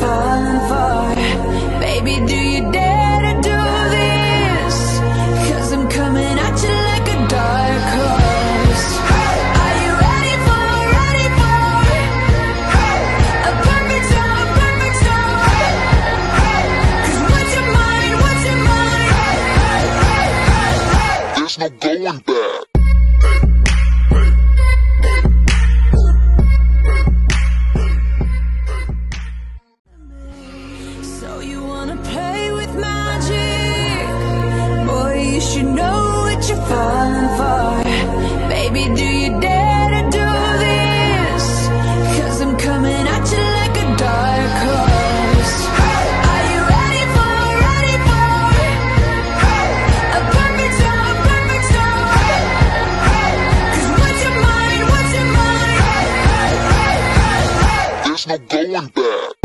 falling for Baby, do you dare to do this? Cause I'm coming at you like a dark horse hey! Are you ready for, ready for hey! A perfect storm, a perfect storm hey! Cause what's your mind, what's your mind There's no going back you wanna play with magic? Boy, you should know what you're falling for. Baby, do you dare to do this? Cause I'm coming at you like a dark horse. Are you ready for, ready for a perfect storm, perfect storm? Mind? There's no going back.